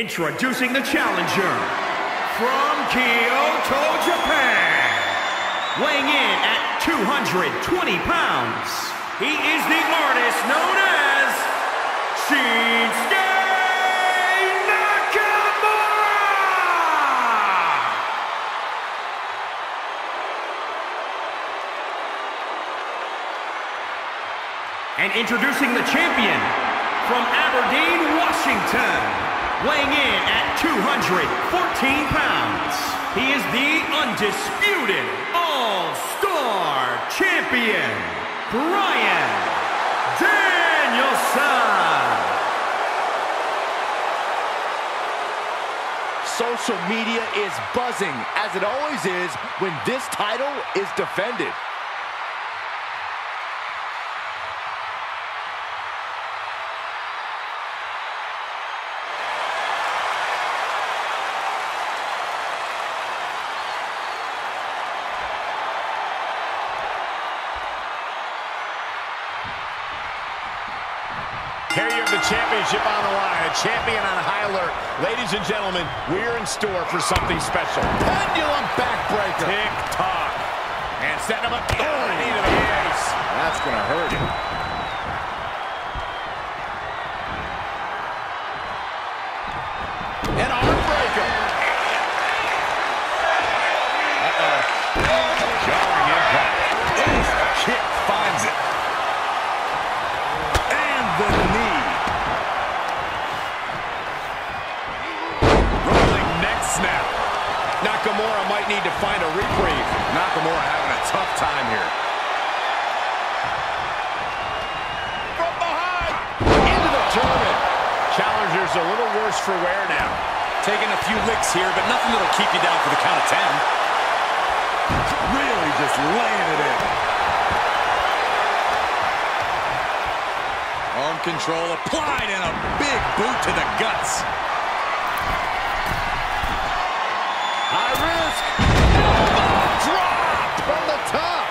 Introducing the challenger from Kyoto, Japan. Weighing in at 220 pounds, he is the artist known as Shinsuke Nakamura! And introducing the champion from Aberdeen, Washington weighing in at 214 pounds. He is the undisputed All-Star Champion, Bryan Danielson. Social media is buzzing, as it always is when this title is defended. Championship on the line, a champion on high alert. Ladies and gentlemen, we're in store for something special. Pendulum backbreaker. Tick-tock. And setting him up. Oh, to the face. That's going to hurt him. Here, but nothing that'll keep you down for the count of 10. Really just laying it in. Arm control applied and a big boot to the guts. High risk. Elbow drop from the top.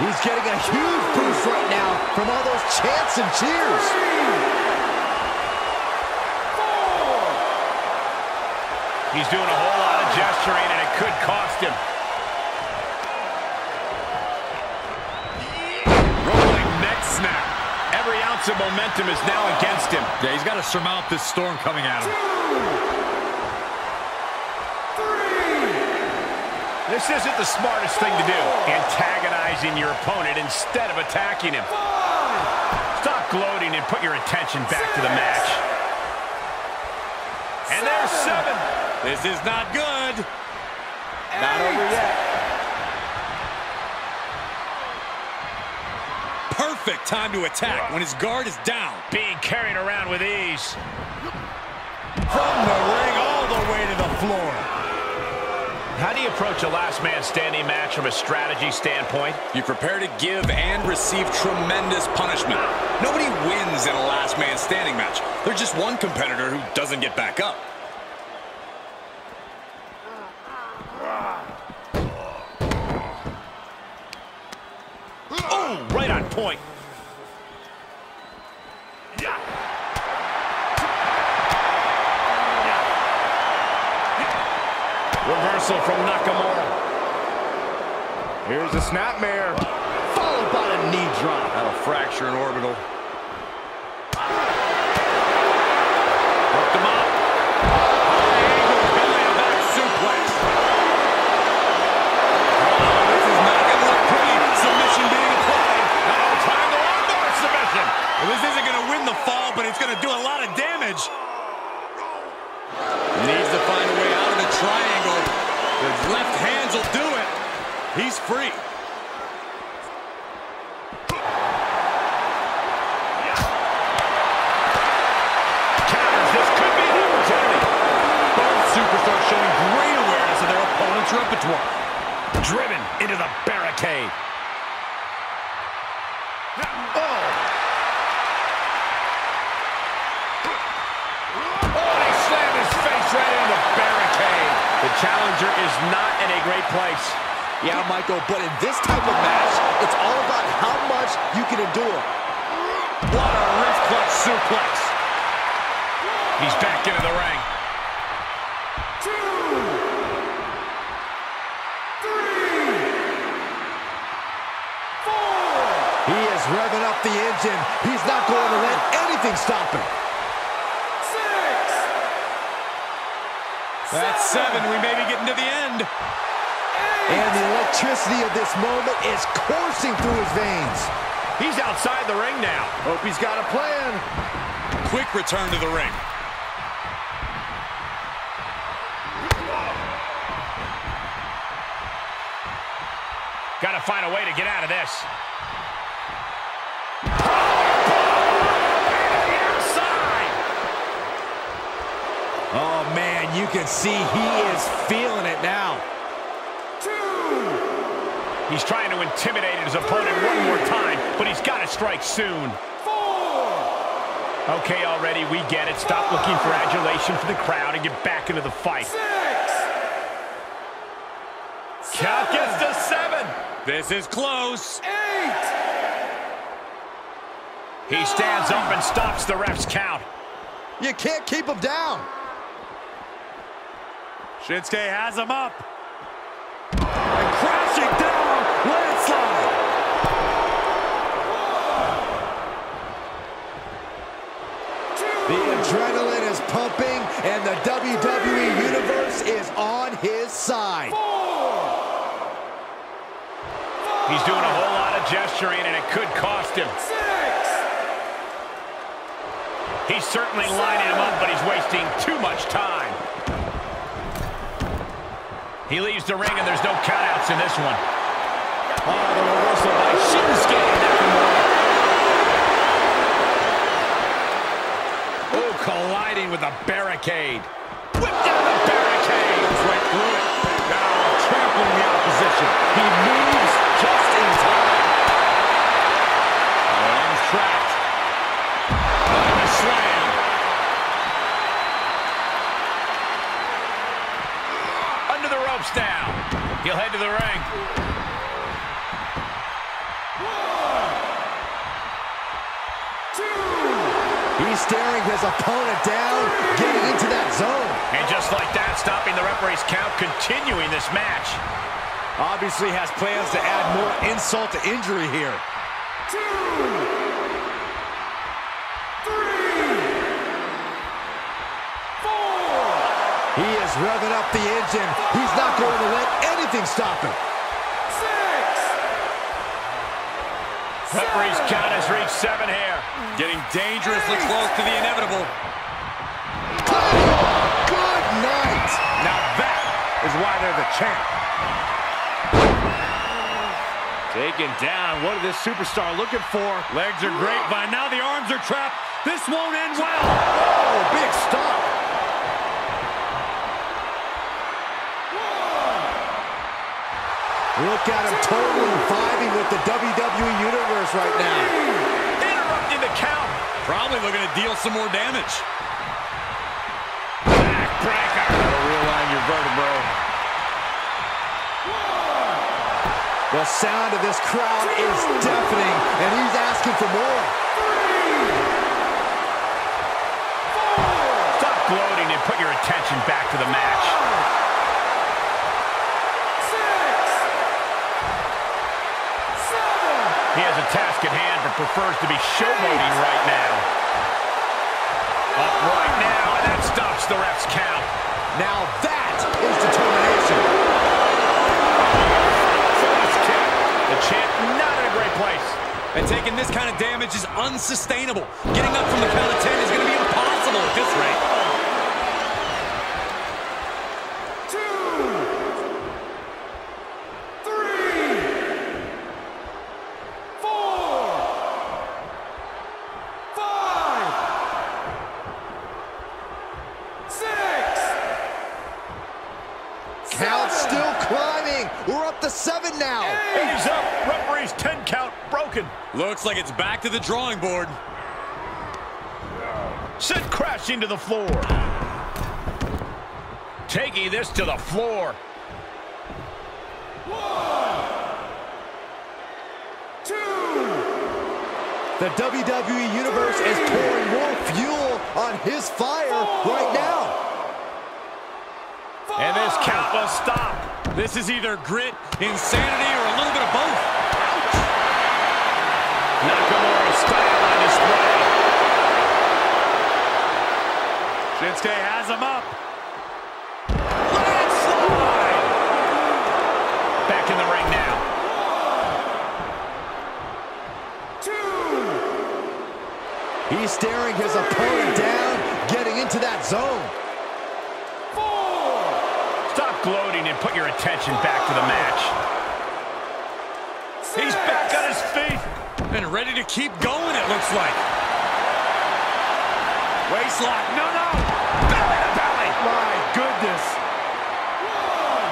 He's getting a huge boost right now from all those chants and cheers. He's doing a whole lot of gesturing, and it could cost him. Rolling neck snap. Every ounce of momentum is now against him. Yeah, he's got to surmount this storm coming at him. This isn't the smartest thing to do, antagonizing your opponent instead of attacking him. Stop gloating and put your attention back to the match. And there's seven. This is not good. Not over yet. Perfect time to attack when his guard is down. Being carried around with ease. From the ring all the way to the floor. How do you approach a last man standing match from a strategy standpoint? You prepare to give and receive tremendous punishment. Nobody wins in a last man standing match. There's just one competitor who doesn't get back up. Point. Reversal from Nakamura. Here's a snapmare. Followed by a knee drop. That'll fracture an orbital. Hooked him up. High angle belly to back suplex. Oh, this is not going to look pretty. Submission being applied. Uh-oh, time to armbar submission. Well, this isn't going to win the fall, but it's going to do a lot of damage. Needs to find a way out of the triangle. His left hands will do it. He's free. Counters. This could be an opportunity. Both superstars showing great awareness of their opponent's repertoire. Driven into the barricade. Oh. Oh, and he slammed his face right into the barricade. The challenger is not in a great place. Yeah, Michael, but in this type of match, it's all about how much you can endure. What a suplex. He's back into the ring. He is revving up the engine. He's not going to let anything stop him. That's seven. We may getting to the end. And the electricity of this moment is coursing through his veins. He's outside the ring now. Hope he's got a plan. Quick return to the ring. Got to find a way to get out of this. You can see he is feeling it now. Two. He's trying to intimidate his opponent one more time, but he's got to strike soon. Okay, already, we get it. Stop looking for adulation from the crowd and get back into the fight. Six. Count gets to seven. This is close. Eight. He stands up and stops the ref's count. You can't keep him down. Shinsuke has him up. And crashing down, landslide. The adrenaline is pumping, and the WWE Universe is on his side. He's doing a whole lot of gesturing, and it could cost him. Six, He's certainly lining him up, but he's wasting too much time. He leaves the ring, and there's no countouts in this one. Oh, the reversal by Shinsuke Nakamura. Oh, colliding with a barricade. Whip down the barricade. Right through it. Now trampling the opposition. He moves just in time. And trapped. His opponent down, getting into that zone. And just like that, stopping the referee's count, continuing this match. Obviously has plans to add more insult to injury here. He is revving up the engine. He's not going to let anything stop him. Referee's count has reached seven here. Getting dangerously close to the inevitable. Good night. Now that is why they're the champ. Taken down. What is this superstar looking for? Legs are grapevine. Now the arms are trapped. This won't end well. Oh, big stop. Look at him totally vibing with the WWE Universe right now. Interrupting the count. Probably looking to deal some more damage. Backbreaker. realign your vertebra. The sound of this crowd is deafening, and he's asking for more. Stop gloating and put your attention back to the match. Task at hand, but prefers to be showboating right now. Up right now, and that stops the ref's count. Now that is determination. The champ not in a great place. And taking this kind of damage is unsustainable. Getting up from the count of 10 is going to be impossible at this rate. Count still climbing. We're up to seven now. And he's up. Referee's 10 count broken. Looks like it's back to the drawing board. Sent crashing to the floor. Taking this to the floor. The WWE Universe is pouring more fuel on his fire right now. And this count will stop. This is either grit, insanity, or a little bit of both. Nakamura's style on display. Shinsuke has him up. Landslide! Back in the ring now. He's staring his opponent down, getting into that zone. Four. Stop gloating and put your attention back to the match. He's back on his feet and ready to keep going, it looks like. Waistlock, no, no! Belly to belly! My goodness! One.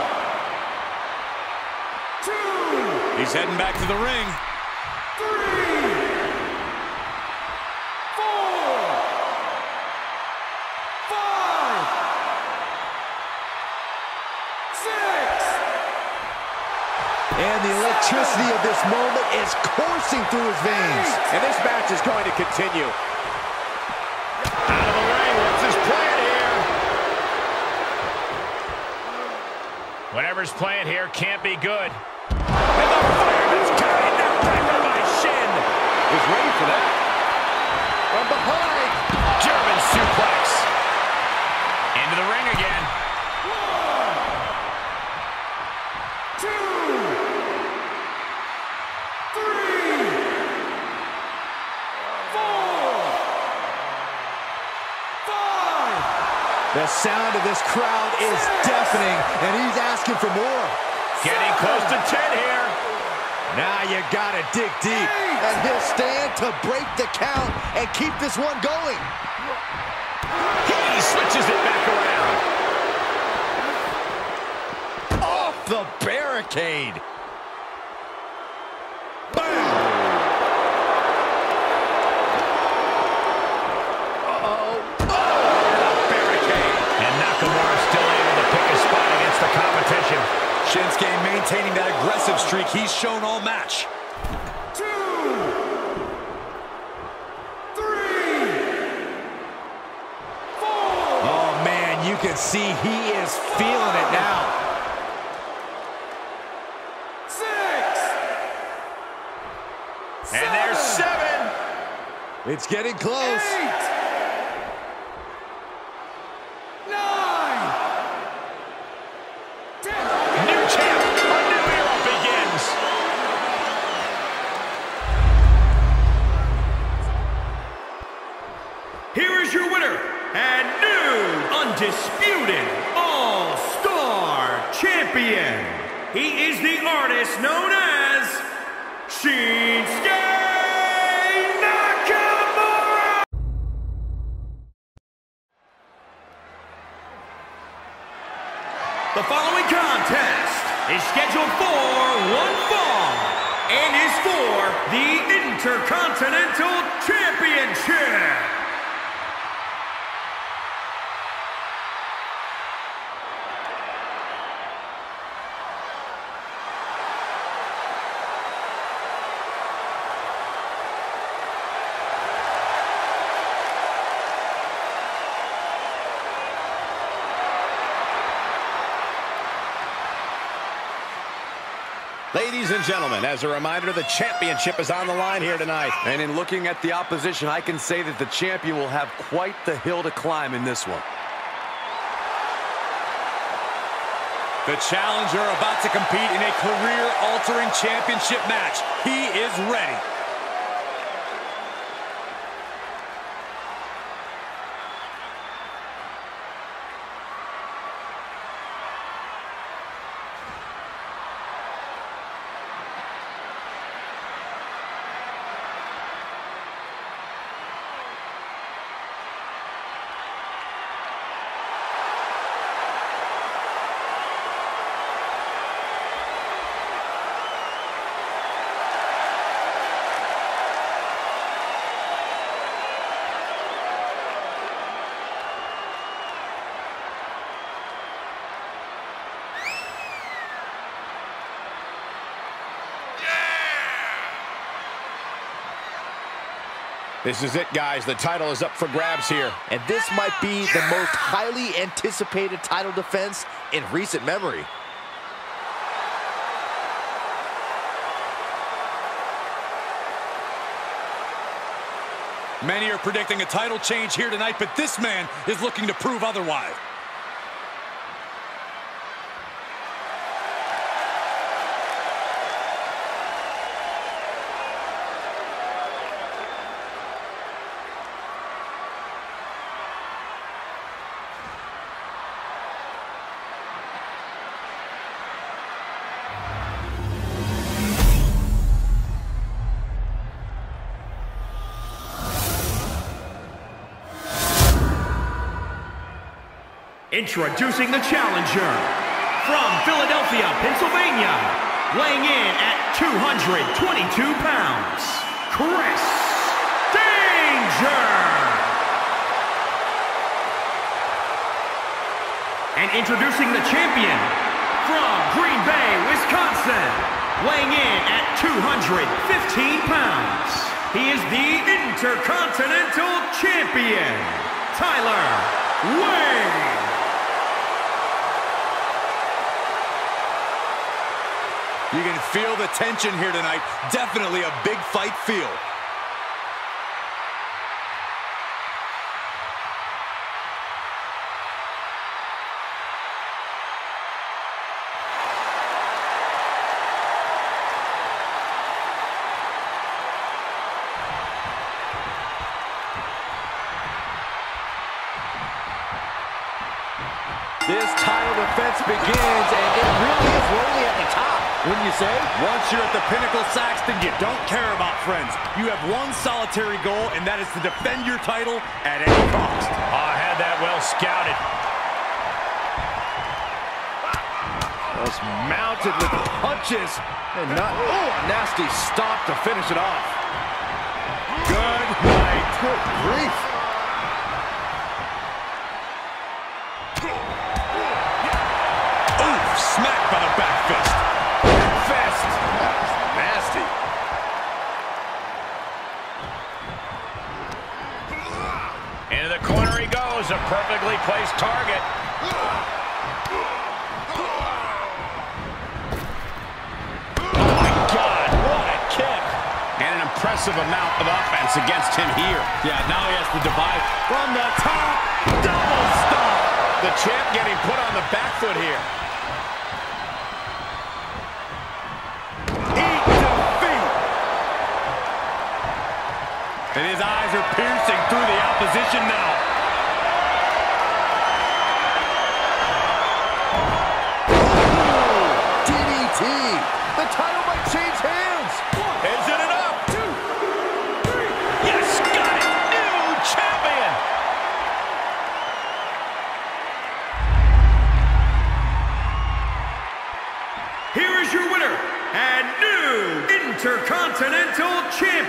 Two. He's heading back to the ring. And the electricity of this moment is coursing through his veins. And this match is going to continue. Out of the ring, what's his plan here? Whatever's playing here can't be good. And the fireman's carrying that breaker by Shin. Was ready for that. From behind. German suplex. Into the ring again. The sound of this crowd is deafening, and he's asking for more. Getting close to 10 here. Now you gotta dig deep. And he'll stand to break the count and keep this one going. He switches it back around. Off the barricade. Barricade. Streak he's shown all match. Oh, man, you can see he is feeling it now. Six. And there's seven. It's getting close. New and gentlemen, as a reminder, the championship is on the line here tonight. And in looking at the opposition, I can say that the champion will have quite the hill to climb in this one. The challenger about to compete in a career-altering championship match. He is ready. This is it, guys. The title is up for grabs here. And this might be the most highly anticipated title defense in recent memory. Many are predicting a title change here tonight, but this man is looking to prove otherwise. Introducing the challenger from Philadelphia, Pennsylvania, weighing in at 222 pounds, Chris Danger. And introducing the champion from Green Bay, Wisconsin, weighing in at 215 pounds. He is the Intercontinental Champion, Tyler Wayne. You can feel the tension here tonight. Definitely a big fight feel. This title defense begins, and it really is top, wouldn't you say? Once you're at the pinnacle, Saxton, you don't care about friends. You have one solitary goal, and that is to defend your title at any cost. I had that well scouted. Was mounted with punches, and not, oh, a nasty stop to finish it off. Good night. Good grief. Oof, smacked by the back goes, a perfectly placed target. Oh my God, what a kick. And an impressive amount of offense against him here. Yeah, now he has to divide. From the top, double stop. The champ getting put on the back foot here. And his eyes are piercing through the opposition now.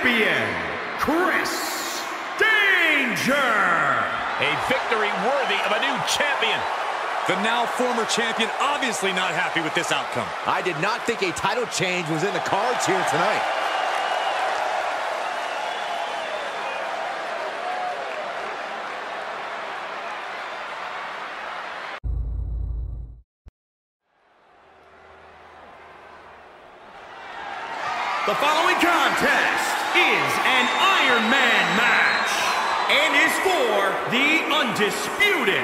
Champion, Chris Danger. A victory worthy of a new champion. The now former champion obviously not happy with this outcome. I did not think a title change was in the cards here tonight. The following contest is an Iron Man match and is for the undisputed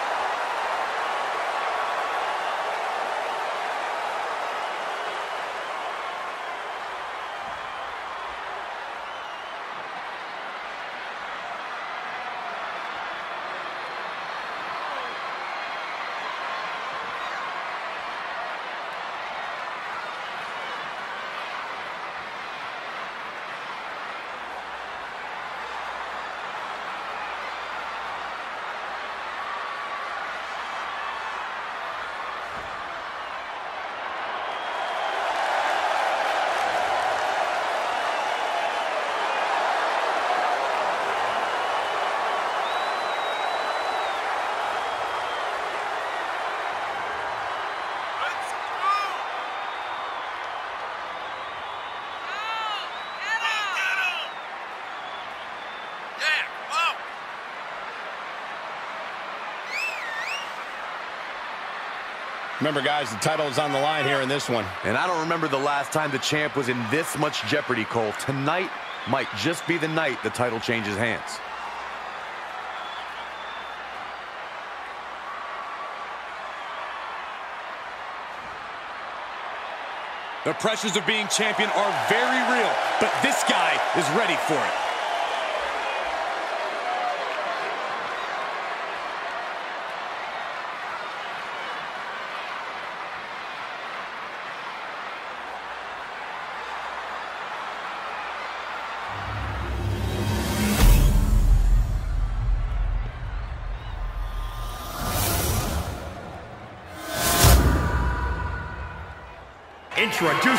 Remember, guys, the title is on the line here in this one. And I don't remember the last time the champ was in this much jeopardy, Cole. Tonight might just be the night the title changes hands. The pressures of being champion are very real, but this guy is ready for it.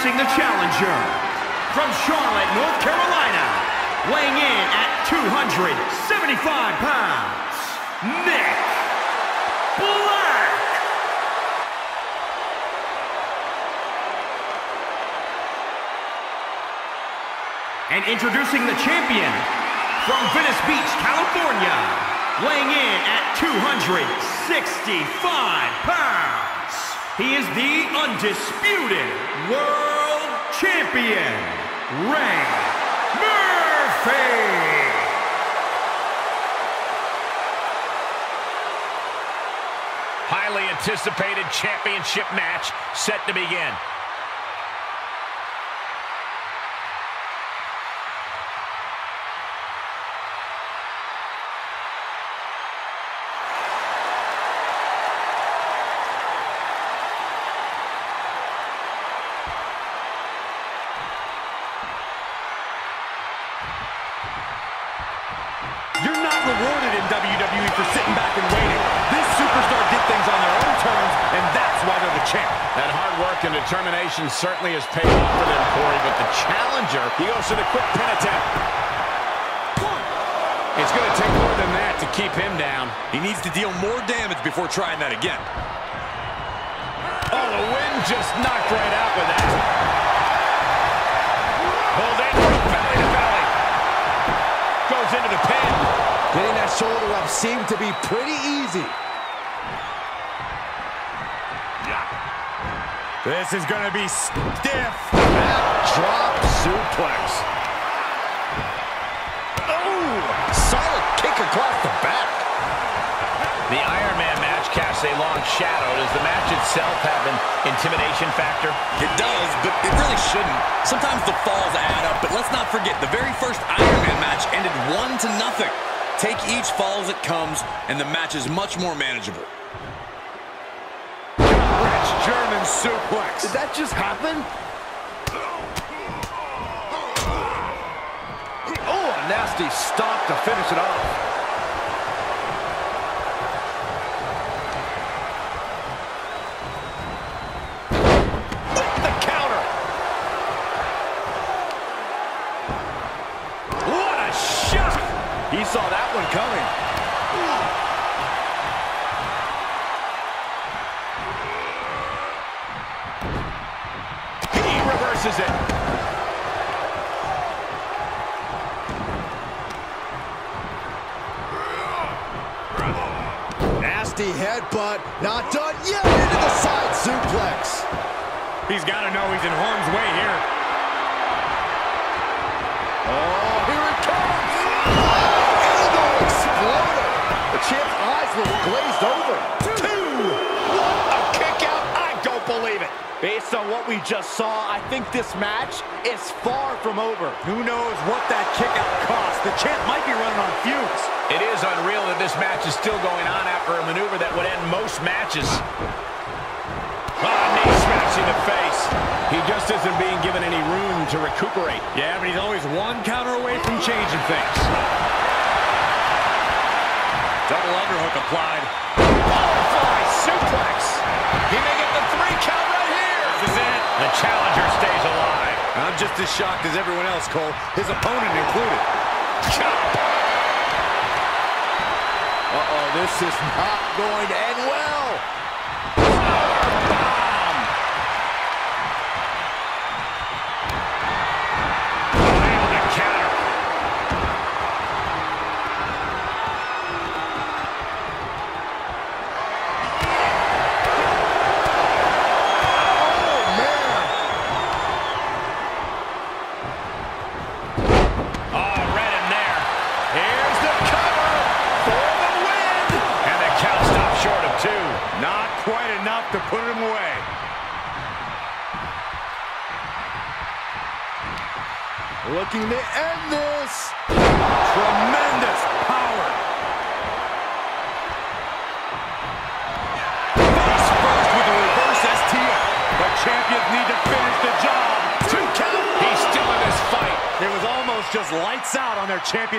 Introducing the challenger from Charlotte, North Carolina, weighing in at 275 pounds, Nick Black. And introducing the champion from Venice Beach, California, weighing in at 265 pounds. He is the undisputed world champion, Ray Murphy. Highly anticipated championship match set to begin. Determination certainly has paid off for them, Corey, but the challenger, He goes for the quick pin attempt. it's going to take more than that to keep him down. He needs to deal more damage before trying that again. Oh, the wind just knocked right out with that. Pulled in from belly to belly. Goes into the pin. Getting that shoulder up seemed to be pretty easy. This is going to be stiff. Drop suplex. Oh, solid kick across the back. The Iron Man match casts a long shadow. Does the match itself have an intimidation factor? It does, but it really shouldn't. Sometimes the falls add up, but let's not forget the very first Iron Man match ended one to nothing. Take each fall as it comes, and the match is much more manageable. Suplex. Did that just happen? Oh, a nasty stop to finish it off. The counter. What a shot. He saw that one coming. misses it. Nasty headbutt, not done yet, into the side suplex. He's got to know he's in harm's way here. Oh, here it comes! Oh, elbow exploder! The champ's eyes look glazed over believe it. Based on what we just saw, I think this match is far from over. Who knows what that kick out cost? The champ might be running on fumes. It is unreal that this match is still going on after a maneuver that would end most matches. Ah, knee smash in the face. He just isn't being given any room to recuperate. Yeah, but he's always one counter away from changing things. Double underhook applied. Butterfly suplex. He may get the three count right here. This is it. The challenger stays alive. I'm just as shocked as everyone else, Cole, his opponent included. Chop. Uh-oh, this is not going to end well.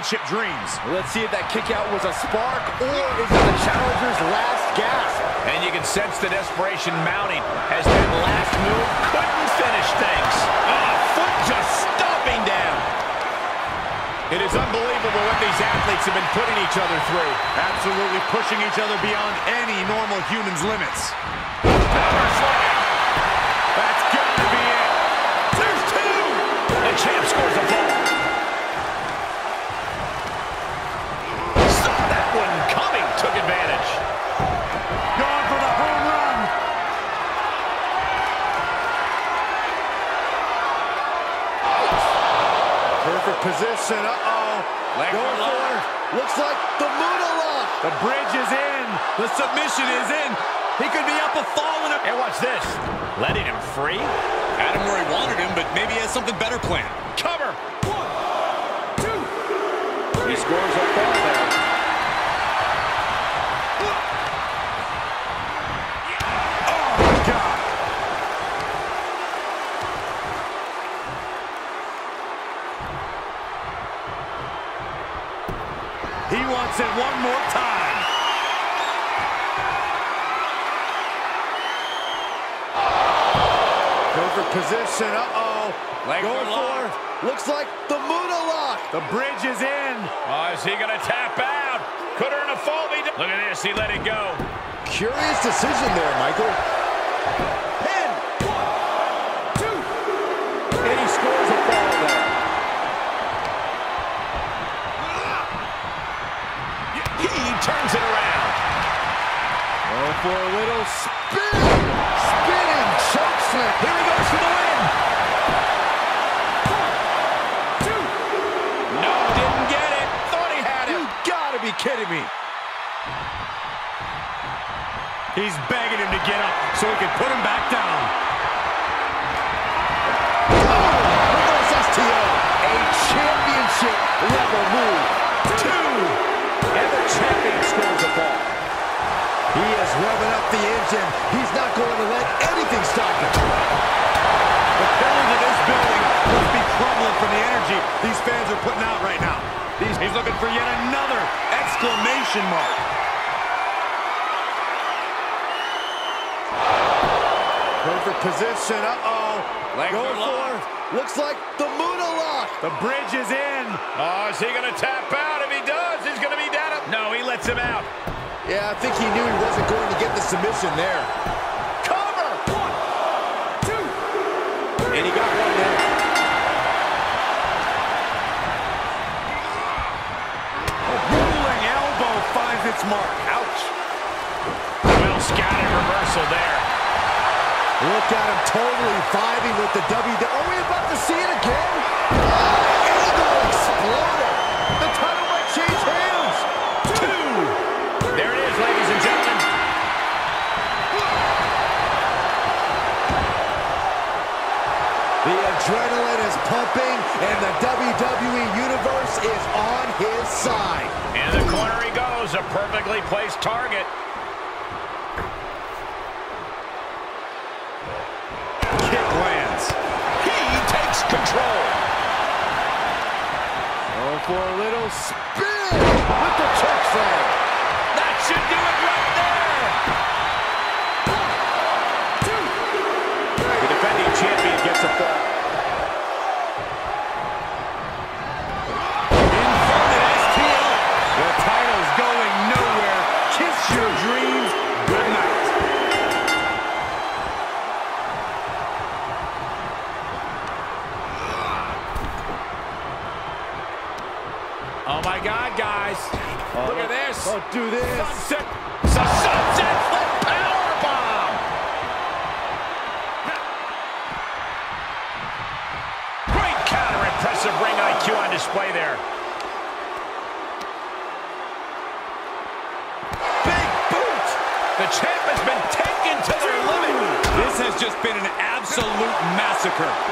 Championship dreams. Let's see if that kick out was a spark or is it the challenger's last gasp? And you can sense the desperation mounting as that last move couldn't finish things. Oh, foot just stomping down. It is unbelievable what these athletes have been putting each other through. Absolutely pushing each other beyond any normal human's limits. Power slam. That's got to be it. There's two. The champ scores a position. Uh-oh. Going for. Looks like the Muda lock. The bridge is in. The submission is in. He could be up a fall in a... And watch this. Letting him free. Had him where he wanted him, but maybe he has something better planned. Curious decision there, Michael. Begging him to get up so he can put him back down. Oh, Reverse STO. A championship level move. Two. And the champion scores a ball. He is revving up the engine. He's not going to let anything stop him. The pillars of this building must be crumbling from the energy these fans are putting out right now. He's looking for yet another exclamation mark. Perfect position. Uh-oh. Leg Going for for. Looks like the Muda lock. The bridge is in. Oh, is he going to tap out? If he does, he's going to be down. No, he lets him out. Yeah, I think he knew he wasn't going to get the submission there. Cover. One, two. And he got Look at him totally vibing with the W. Are we about to see it again? Oh, elbow. The title might change hands. Two. There it is, ladies and gentlemen. The adrenaline is pumping, and the WWE Universe is on his side. In the corner he goes, a perfectly placed target. For a little spin with the choke slam. At this. Do this. Sunset, it's a sunset flip power bomb. Great counter, impressive ring IQ on display there. Big boot. The champ has been taken to their limit. This has just been an absolute massacre.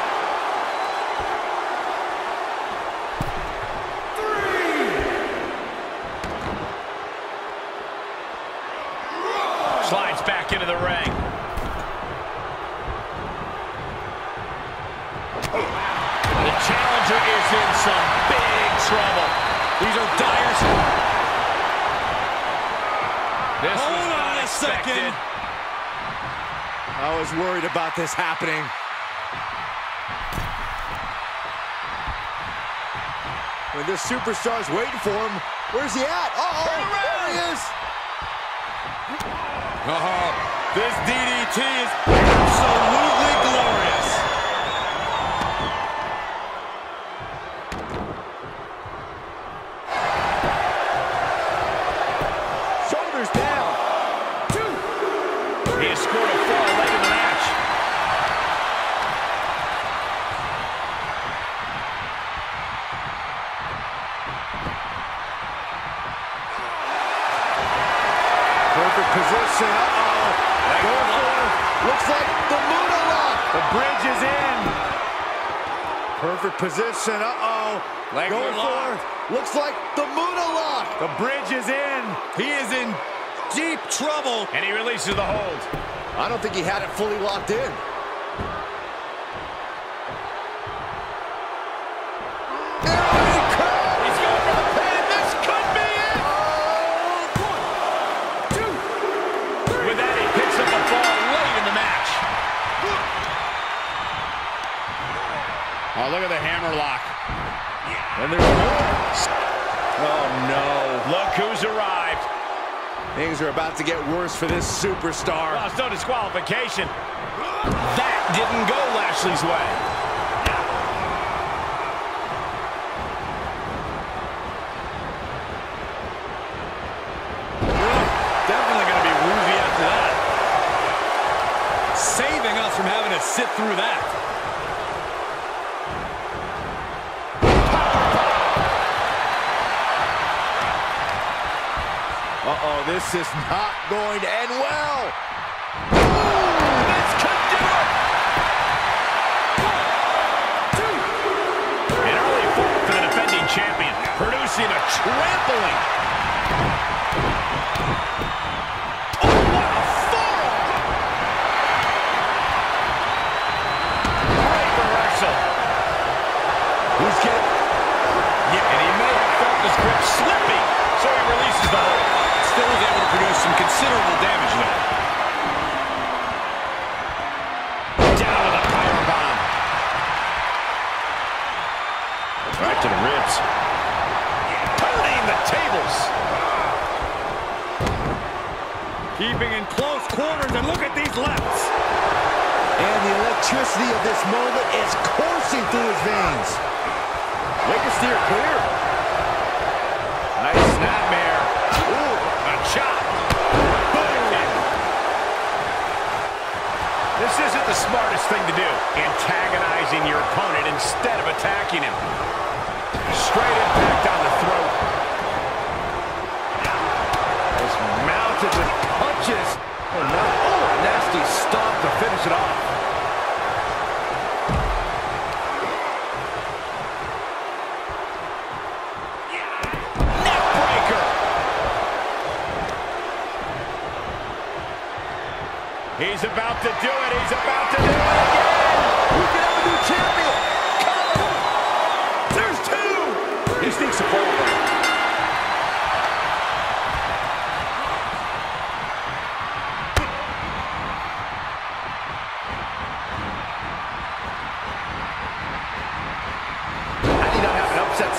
Back into the ring. The challenger is in some big trouble. These are dire. This Hold on a expected. second. I was worried about this happening. When this superstar's waiting for him, where's he at? Uh-oh, there he is. Oh, this DDT is absolutely glorious. Uh-oh. Going for. Looks like the Muta lock. The bridge is in. He is in deep trouble. And he releases the hold. I don't think he had it fully locked in. Hammer lock. And there's more. Oh, no. Look who's arrived. Things are about to get worse for this superstar. Well, it's no disqualification. That didn't go Lashley's way. Definitely going to this is not going to end well. This could do it. An early fall for the defending champion, producing a trampling. Considerable damage there. Down with a powerbomb. Right to the ribs. Turning the tables. Keeping in close quarters, and look at these lefts. And the electricity of this moment is coursing through his veins. To steer clear. Smartest thing to do, antagonizing your opponent instead of attacking him. Straight impact on the throat. Mounted punches. He's about to do it. He's about to do it again. We can have a new champion. There's two. He sneaks a forward.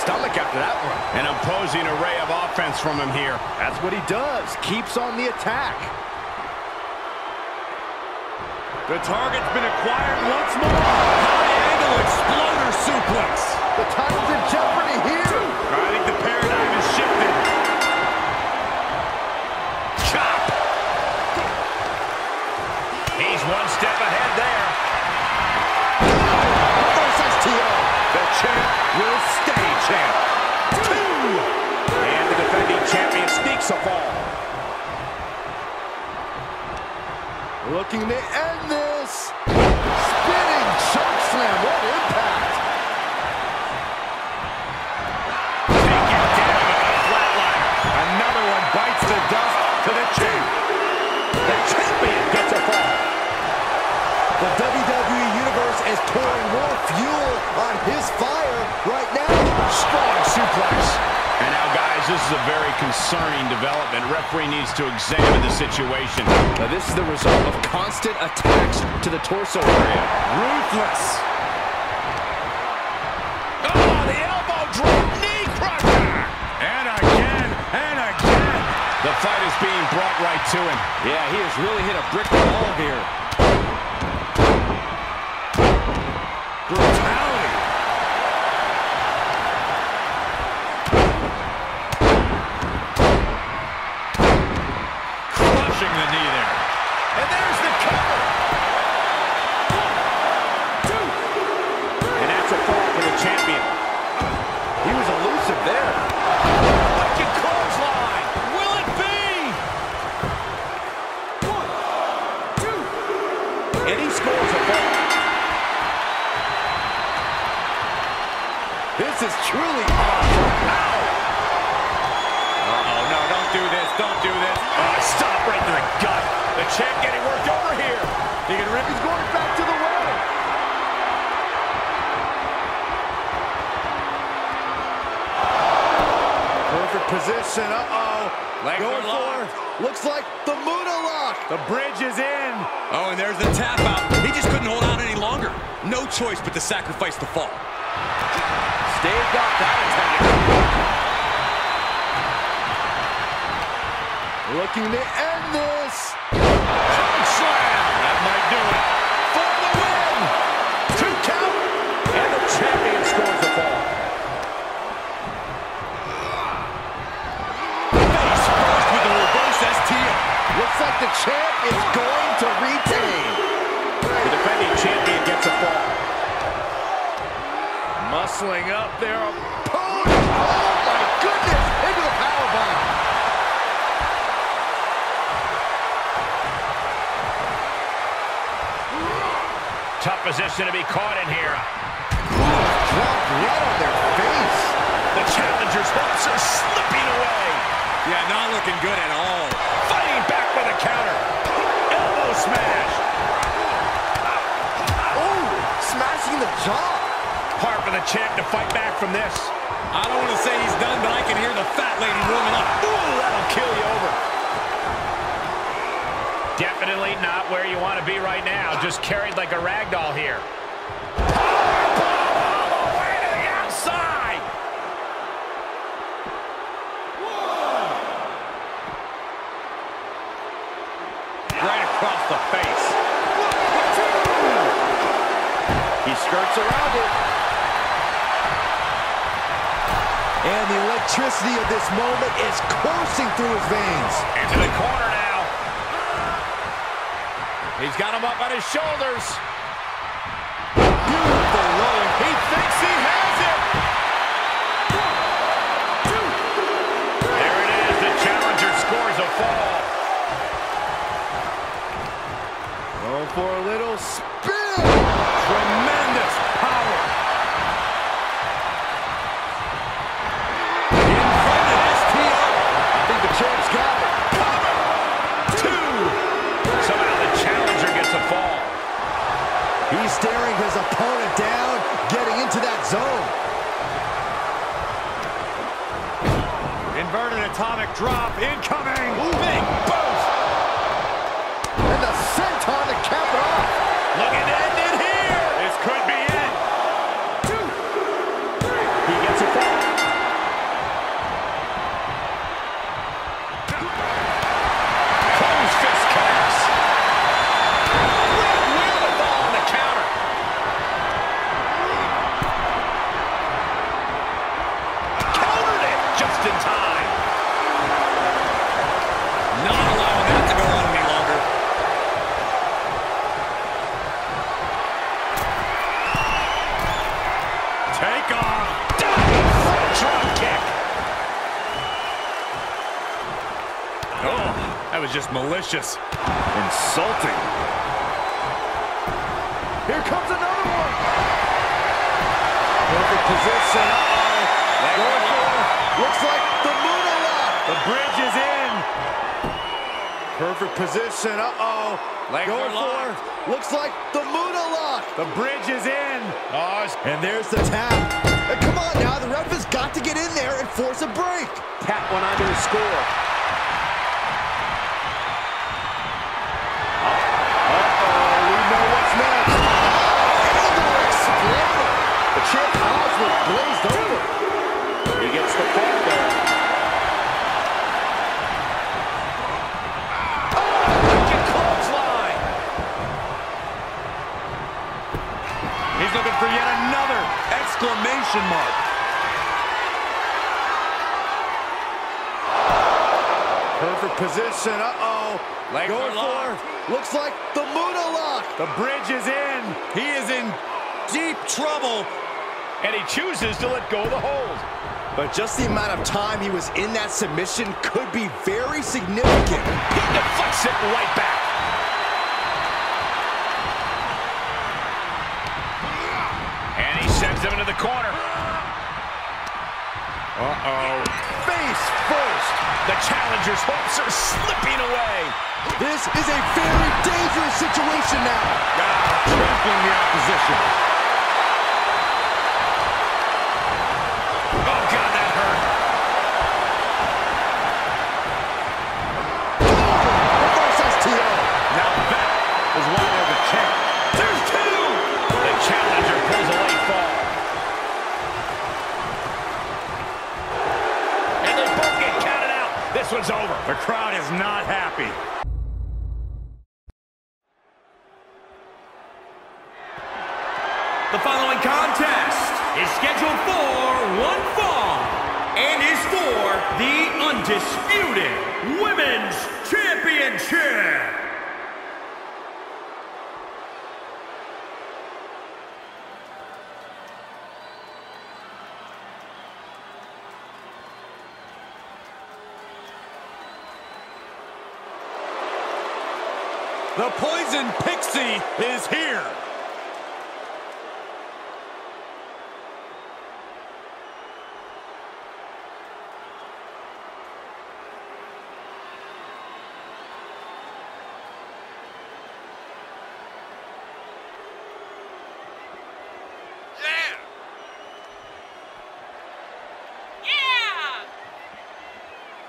Stomach after that one? An imposing array of offense from him here. That's what he does. Keeps on the attack. The target's been acquired once more. High angle exploder suplex. The title's in jeopardy here. I think the paradigm has shifted. Chop. He's one step ahead there. Reverse STO. The champ will stay champ. Two. And the defending champion sneaks a fall. Looking to end the dust to the champ. The champion gets a fall. The WWE Universe is pouring more fuel on his fire right now. Strong suplex. And now, guys, this is a very concerning development. Referee needs to examine the situation. Now, this is the result of constant attacks to the torso area. Ruthless. Fight is being brought right to him. Yeah, he has really hit a brick wall here. Are slipping away. Yeah, not looking good at all. Fighting back with a counter. Elbow smash. Oh, smashing the jaw. Hard for the champ to fight back from this. I don't want to say he's done, but I can hear the fat lady warming up. Ooh, that'll kill you over. Definitely not where you want to be right now. Just carried like a rag doll here. All the way to the outside. Right across the face. He skirts around it. And the electricity of this moment is coursing through his veins. Into the corner now. He's got him up on his shoulders. Beautiful rolling. He thinks he has it. There it is. The challenger scores a fall. Going for a little zone. Inverted atomic drop incoming. Big boom. Insulting. Here comes another one. Perfect position. Uh-oh. Going for it. Looks like the Muta lock. The bridge is in. Perfect position. Uh-oh. For it. Looks like the Muta lock. The bridge is in. Oh, And there's the tap. Uh, come on now. The ref has got to get in there and force a break. Tap one onto the score. Position. Uh-oh. Legs Going for Looks like the Muta lock. The bridge is in. He is in deep trouble. And he chooses to let go of the hold. But just the amount of time he was in that submission could be very significant. He deflects it right back. And he sends him into the corner. Uh-oh. Face first. The challenger's hopes are slipping away. This is a very dangerous situation now. Ah, trampling the opposition. One's over. The crowd is not happy. The Poison Pixie is here.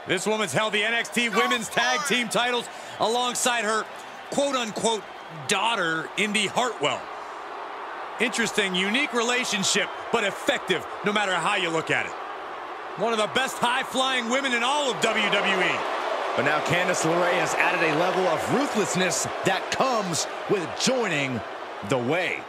This woman's held the NXT Women's Tag Team titles alongside her quote-unquote daughter, Indy Hartwell. Interesting, unique relationship, but effective no matter how you look at it. One of the best high-flying women in all of. WWE. But now Candice LeRae has added a level of ruthlessness that comes with joining the way.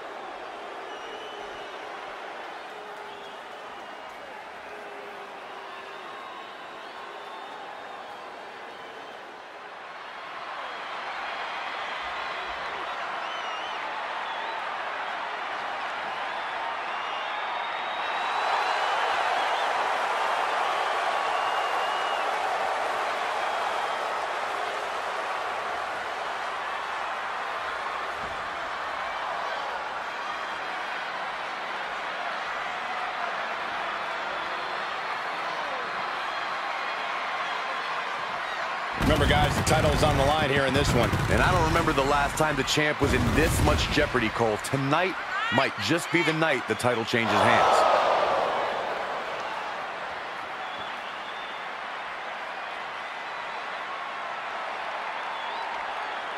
Remember, guys, the title's on the line here in this one. And I don't remember the last time the champ was in this much jeopardy, Cole. Tonight might just be the night the title changes hands.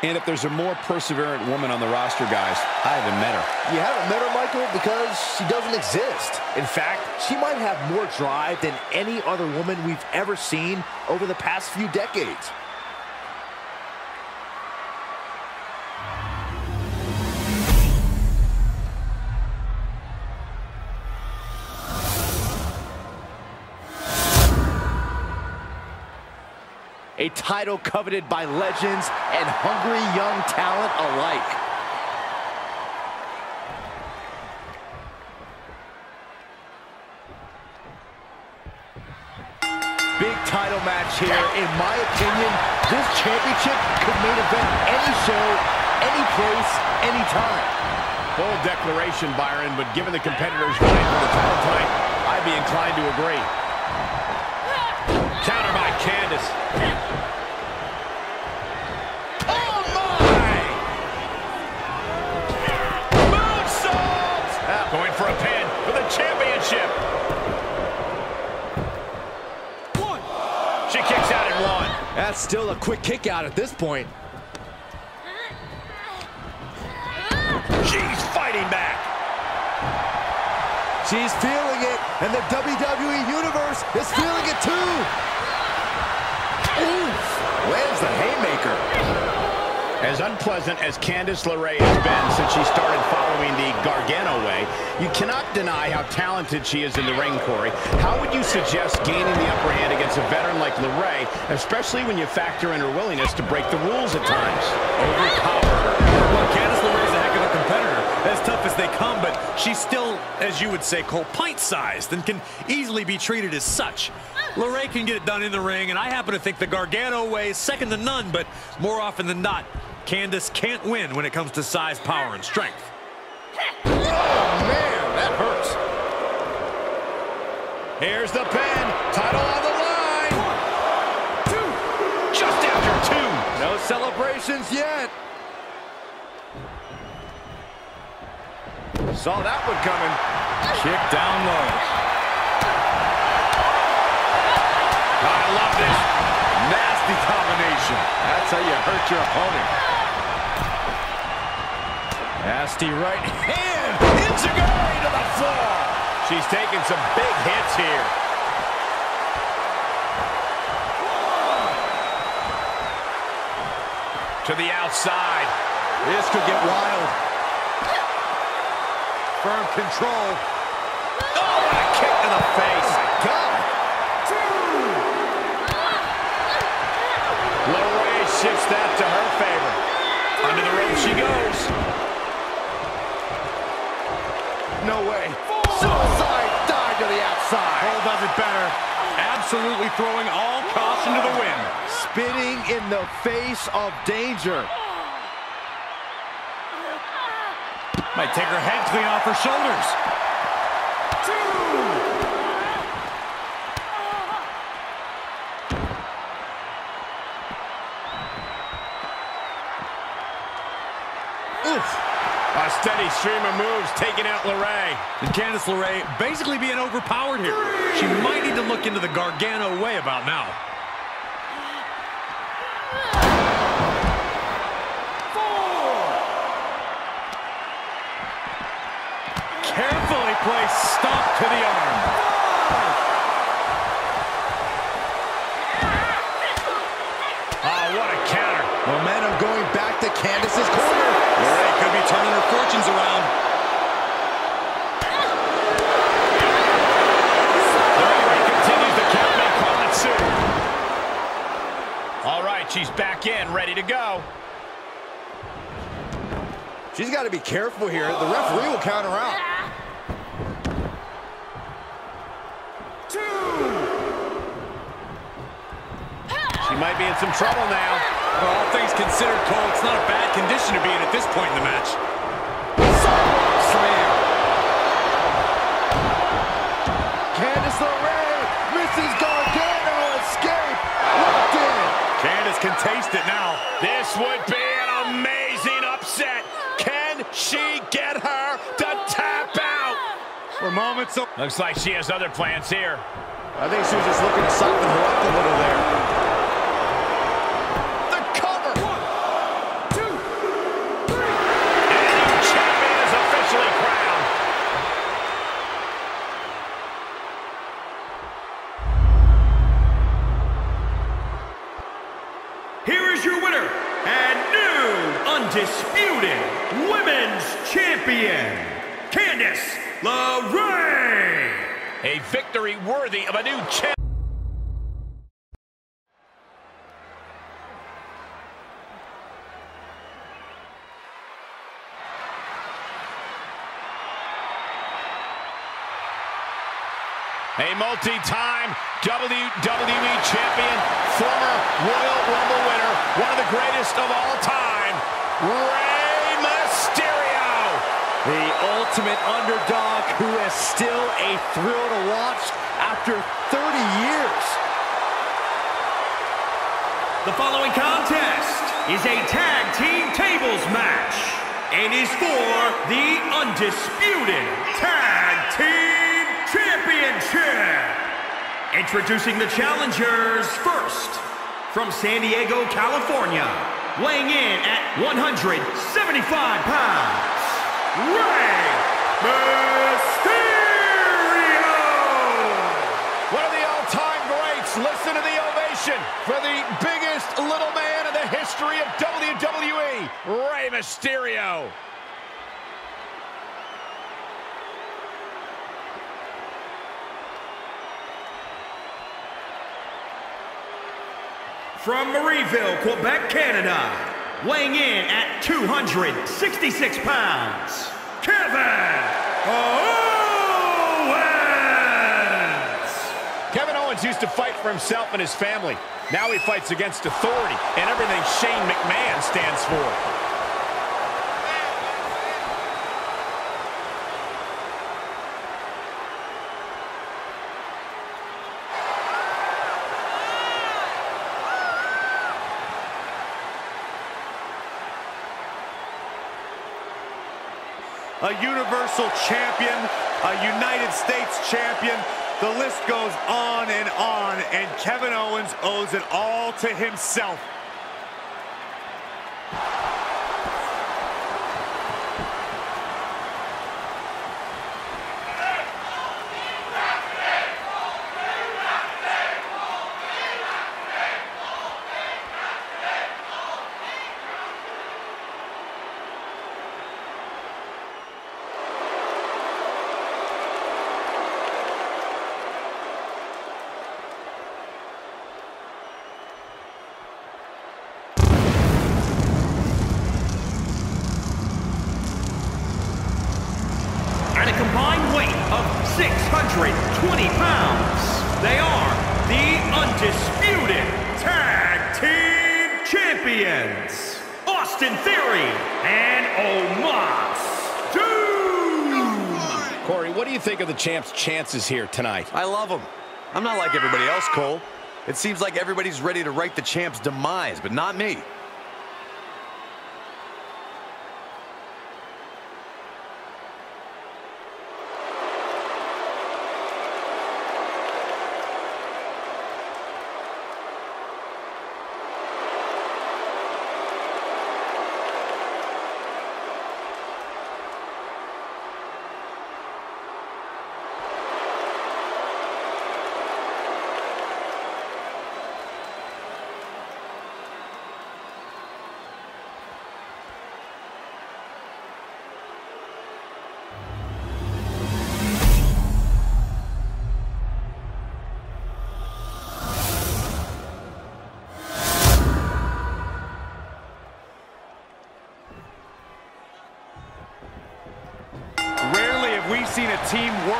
And if there's a more perseverant woman on the roster, guys, I haven't met her. You haven't met her, Michael, because she doesn't exist. In fact, she might have more drive than any other woman we've ever seen over the past few decades. A title coveted by legends and hungry young talent alike. Big title match here. In my opinion, this championship could main event any show, any place, any time. Bold declaration, Byron, but given the competitors vying for the title tonight, I'd be inclined to agree. Counter by Candice. That's still a quick kick out at this point. She's fighting back. She's feeling it, and the WWE Universe is feeling it too. Oof! The haymaker. As unpleasant as Candice LeRae has been since she started following the Gargano way, you cannot deny how talented she is in the ring, Corey. How would you suggest gaining the upper hand against a veteran like LeRae, especially when you factor in her willingness to break the rules at times? Overpower her. Well, Candice LeRae's a heck of a competitor. As tough as they come, but she's still, as you would say, Cole, pint-sized and can easily be treated as such. LeRae can get it done in the ring, and I happen to think the Gargano way is second to none, but more often than not, Candice can't win when it comes to size, power, and strength. Oh, man, that hurts. Here's the pin. Title on the line. Two, Just after two. No celebrations yet. Saw that one coming. Kick down low. I love this. Nasty combination. That's how you hurt your opponent. Nasty right hand. Enziguri to the floor. She's taking some big hits here. To the outside. This could get wild. Firm control. Oh, and a kick to the face. Oh, God. LeRae shifts that to her favor. Under the rope she goes. No way. Suicide dive to the outside. Cole does it better. Absolutely throwing all caution to the wind. Spinning in the face of danger. Might take her head clean off her shoulders. Stream of moves taking out LeRae. And Candice LeRae basically being overpowered here. She might need to look into the Gargano way about now. Carefully placed stomp to the arm. Oh, what a counter. Momentum going back to Candice's corner. LeRae could be turning her fortunes around. LeRae continues the count. May call it soon. All right, she's back in, ready to go. She's got to be careful here. The referee will count her out. Two. She might be in some trouble now. Well, all things considered, Cole, it's not a bad condition to be in at this point in the match. taste it now. This would be an amazing upset. Can she get her to tap out? For moments. Looks like she has other plans here. I think she was just looking to soften her up a little there. A multi-time WWE champion, former Royal Rumble winner, one of the greatest of all time, Rey Mysterio. The ultimate underdog who is still a thrill to watch after 30 years. The following contest is a tag team tables match and is for the undisputed tag team championship. Introducing the challengers first from San Diego, California, weighing in at 175 pounds, Rey Mysterio. One of the all-time greats. Listen to the ovation for the biggest little man in the history of WWE, Rey Mysterio. From Marieville, Quebec, Canada, weighing in at 266 pounds, Kevin Owens! Kevin Owens used to fight for himself and his family. Now he fights against authority and everything Shane McMahon stands for. Universal Champion, a United States Champion. The list goes on and on, and Kevin Owens owes it all to himself. Champ's chances here tonight? I love him. I'm not like everybody else, Cole. It seems like everybody's ready to write the champ's demise, but not me.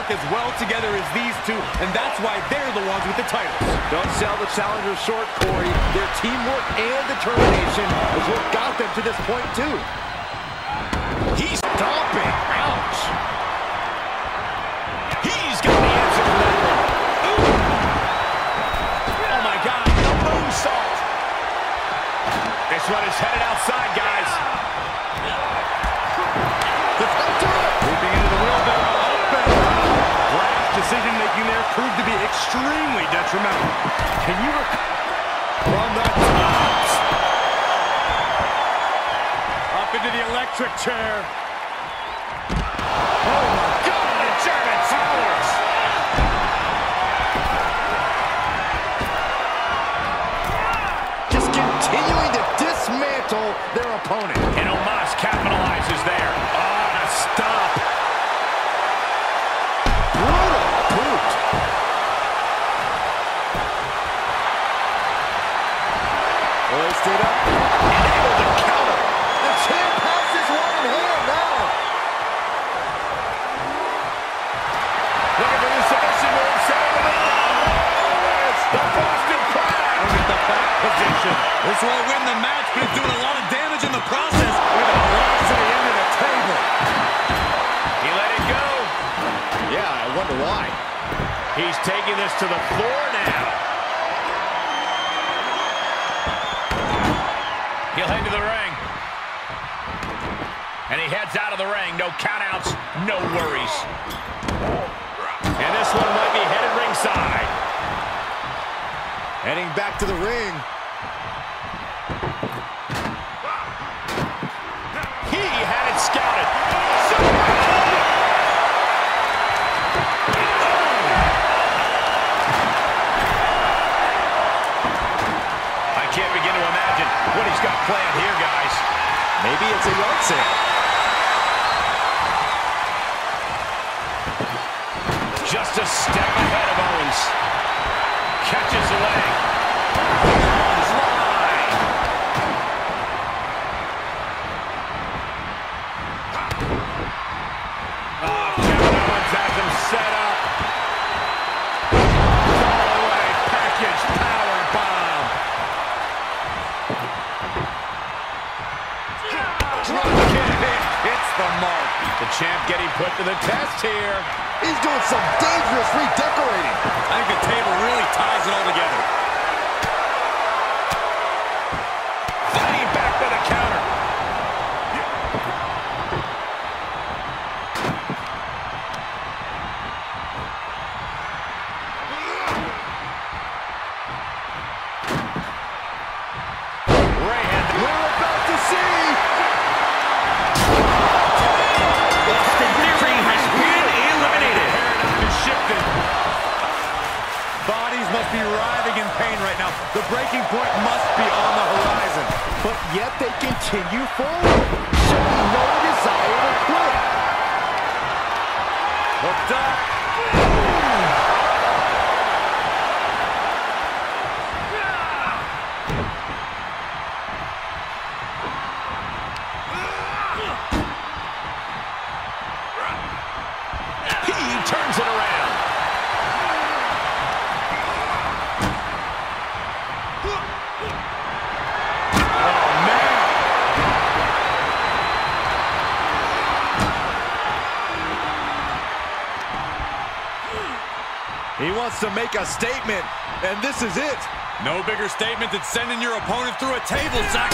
Work as well together as these two, and that's why they're the ones with the titles. Don't sell the challengers short, Corey. Their teamwork and determination is what got them to this point, too. He's stomping. Ouch. He's got the answer for that one. Ooh. Oh, my God. A moonsault. This one is headed outside, guys. The front door. Leaping into the wheelbarrow, decision-making there proved to be extremely detrimental. Can you... From the top. Up into the electric chair. Oh, my God, German towers. Just continuing to dismantle their opponent. He's doing some dangerous redecorating. I think the table really ties it all together. Can you follow? wants to make a statement, and this is it. No bigger statement than sending your opponent through a table, Zach.